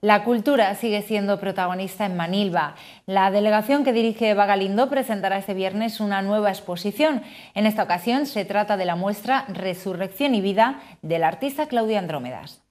La cultura sigue siendo protagonista en Manilva. La delegación que dirige Eva Galindo presentará este viernes una nueva exposición. En esta ocasión se trata de la muestra Resurrección y Vida del artista Claudia Andrómedas.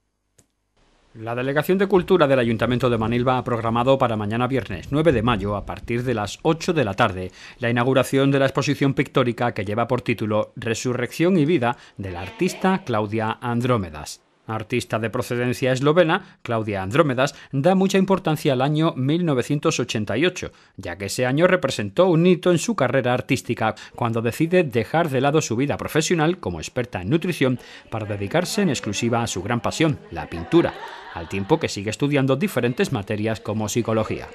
La Delegación de Cultura del Ayuntamiento de Manilva ha programado para mañana viernes 9 de mayo, a partir de las 8 de la tarde, la inauguración de la exposición pictórica que lleva por título Resurrección y Vida del artista Claudia Andrómedas artista de procedencia eslovena, Claudia Andrómedas, da mucha importancia al año 1988, ya que ese año representó un hito en su carrera artística cuando decide dejar de lado su vida profesional como experta en nutrición para dedicarse en exclusiva a su gran pasión, la pintura, al tiempo que sigue estudiando diferentes materias como psicología.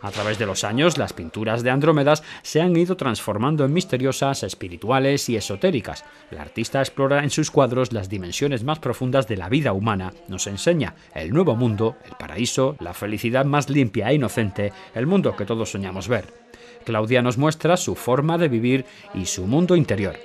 A través de los años, las pinturas de Andrómedas se han ido transformando en misteriosas, espirituales y esotéricas. La artista explora en sus cuadros las dimensiones más profundas de la vida humana, nos enseña el nuevo mundo, el paraíso, la felicidad más limpia e inocente, el mundo que todos soñamos ver. Claudia nos muestra su forma de vivir y su mundo interior.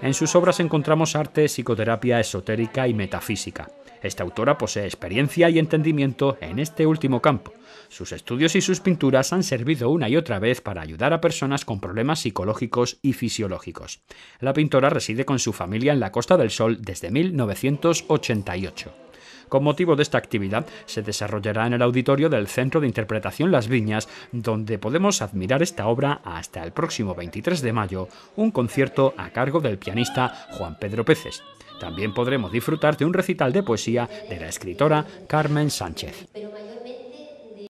En sus obras encontramos arte, psicoterapia esotérica y metafísica. Esta autora posee experiencia y entendimiento en este último campo. Sus estudios y sus pinturas han servido una y otra vez para ayudar a personas con problemas psicológicos y fisiológicos. La pintora reside con su familia en la Costa del Sol desde 1988. Con motivo de esta actividad, se desarrollará en el auditorio del Centro de Interpretación Las Viñas, donde podemos admirar esta obra hasta el próximo 23 de mayo, un concierto a cargo del pianista Juan Pedro Peces. También podremos disfrutar de un recital de poesía de la escritora Carmen Sánchez.